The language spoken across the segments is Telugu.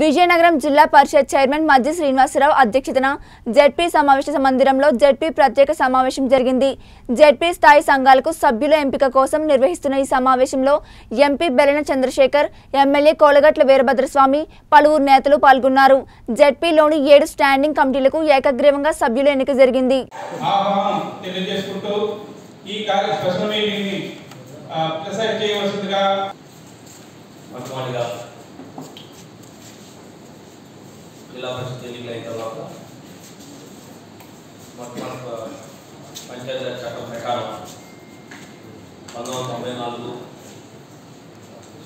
విజయనగరం జిల్లా పరిషత్ చైర్మన్ మధ్య శ్రీనివాసరావు అధ్యక్షతన జెడ్పీ సమావేశ మందిరంలో జెడ్పీ ప్రత్యేక సమావేశం జరిగింది. జెడ్పీ స్థాయి సంఘాలకు సభ్యుల ఎంపిక కోసం నిర్వహిస్తున్న ఈ సమావేశంలో ఎంపీ బెలన చంద్రశేఖర్ ఎమ్మెల్యే కోలగట్ల వీరభద్రస్వామి పలువురు నేతలు పాల్గొన్నారు. జెడ్పీలోని ఏడు స్టాండింగ్ కమిటీలకు ఏకగ్రీవంగా సభ్యుల ఎన్నిక జరిగింది. ఆహ్వానం తెలియజేసుకుంటూ ఈ జిల్లా పరిషత్ ఎన్నికలు అయిన తర్వాత మొట్టమొదటి పంచాయతీరాజ్ చట్టం ప్రకారం పంతొమ్మిది వందల తొంభై నాలుగు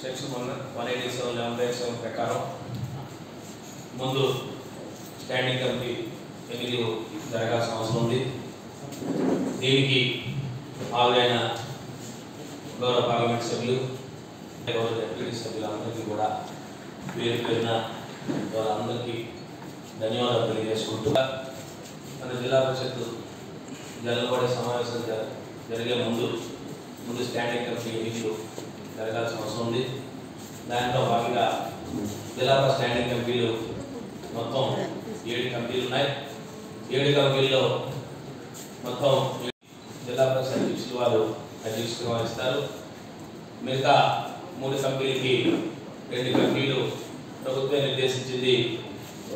section one one eighty seven eleven by seven ప్రకారం ముందు స్టాండింగ్ కమిటీ ఎన్నికలు జరగాల్సిన అవసరం ఉంది. దీనికి హాజరైన గౌరవ పార్లమెంట్ సభ్యులు గౌరవ డిప్యూటీ సభ్యులందరికీ కూడా పేరు పేరున వారందరికీ ధన్యవాదాలు తెలియజేసుకుంటూ మన జిల్లా పరిషత్తు జరగబడే సమావేశం జరిగే ముందు ముందు స్టాండింగ్ కమిటీ ఎన్నికలు జరగాల్సిన అవసరం ఉంది. దాంట్లో భాగంగా జిల్లా స్టాండింగ్ కమిటీలు మొత్తం ఏడు కమిటీలు ఉన్నాయి. ఏడు కమిటీల్లో మొత్తం జిల్లా పరిషత్ అధ్యక్షులు వారు అధ్యక్షులు వహిస్తారు మిగతా మూడు కమిటీలకి రెండు కంపెనీలు ప్రభుత్వం నిర్దేశించింది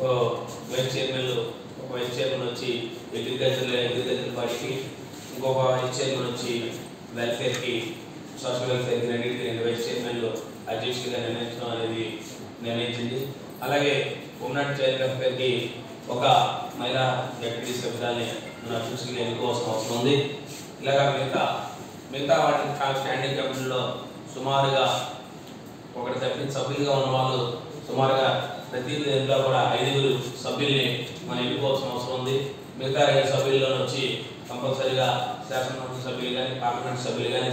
వైస్ చైర్మన్లు ఒక వైస్ చైర్మన్ వచ్చి అగ్రికల్చర్ అగ్రికల్చర్ పార్టీకి ఇంకొక వైస్ చైర్మన్ వచ్చి వెల్ఫేర్కి సోషల్ వెల్ఫేర్కి రెండింటికి రెండు వైస్ చైర్మన్లు అధ్యక్షుడిగా నిర్ణయించడం అనేది నిర్ణయించింది. అలాగే ఉమ్మడి చైల్డ్ వెల్ఫేర్కి ఒక మహిళా డెప్యూటీ సభ్యురాల్ని మన చూసుకుని ఎన్నుకోవాల్సిన అవసరం ఉంది. ఇలాగా మిగతా మిగతా వాటి స్టాండింగ్ కమిటీలో సుమారుగా ఒకటి తప్పించి సభ్యులుగా ఉన్న వాళ్ళు సుమారుగా ప్రతి దీంట్లో కూడా ఐదుగురు సభ్యుల్ని మనం ఎన్నుకోవాల్సిన అవసరం ఉంది. మిగతా రెండు సభ్యుల్లో వచ్చి కంపల్సరీగా శాసనసభ సభ్యులు కానీ పార్లమెంట్ సభ్యులు కానీ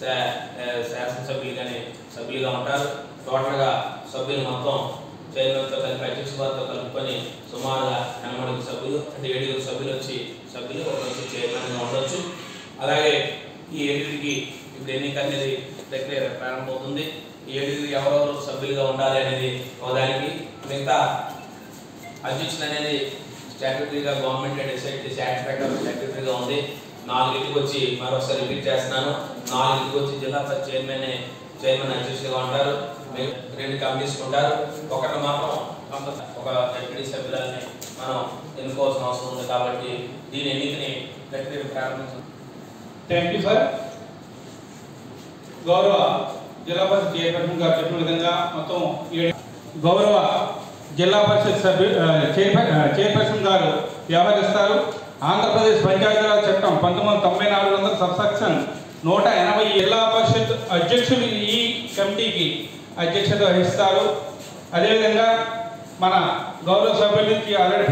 శా- శాసనసభ్యులు కానీ సభ్యులుగా ఉంటారు. టోటల్గా సభ్యులు మొత్తం చైర్మన్తో కలిపి అధ్యక్ష వారితో కలుపుకొని సుమారుగా ఎనభై సభ్యులు అంటే ఏడుగురు సభ్యులు వచ్చి సభ్యులు ఒక వచ్చి చైర్మన్గా ఉండొచ్చు. అలాగే ఈ ఏడుగురికి ఇప్పుడు ఎన్నిక అనేది ప్రక్రియ ప్రారంభమవుతుంది ఈ ఏడుగురు ఎవరెవరు సభ్యులుగా ఉండాలి అనేది ఒకదానికి మిగతా అధ్యక్షులు అనేది స్టాట్యూటరీగా గవర్నమెంట్ డిసైడ్ చేసి యాక్ట్ స్టాట్యూటరీగా ఉంది నాలుగింటికి వచ్చి మరొకసారి రిపీట్ చేస్తున్నాను. నాలుగింటికి వచ్చి జిల్లా చైర్మన్ చైర్మన్ అధ్యక్షులుగా ఉంటారు. రెండు కమిటీస్ ఉంటారు. ఒకటి మాత్రం ఒక డెప్యూటీ సభ్యులని మనం ఎన్నుకోవాల్సిన అవసరం ఉంది కాబట్టి దీని ఎన్నికని ప్రక్రియ ప్రారంభించారు థ్యాంక్ యూ సార్ గౌరవ జిల్లా పరిషత్ చైర్పర్సన్ గారు చెప్పిన విధంగా మొత్తం ఏడు గౌరవ జిల్లా పరిషత్ సభ్యు చైర్పర్సన్ గారు వ్యవహరిస్తారు. ఆంధ్రప్రదేశ్ పంచాయతీరాజ్ చట్టం పంతొమ్మిది వందల తొంభై నాలుగు వందల సబ్సెక్షన్ నూట ఎనభై జిల్లా పరిషత్ అధ్యక్షులు ఈ కమిటీకి అధ్యక్షత వహిస్తారు. అదేవిధంగా మన గౌరవ సభ్యులకి నుంచి ఆల్రెడీ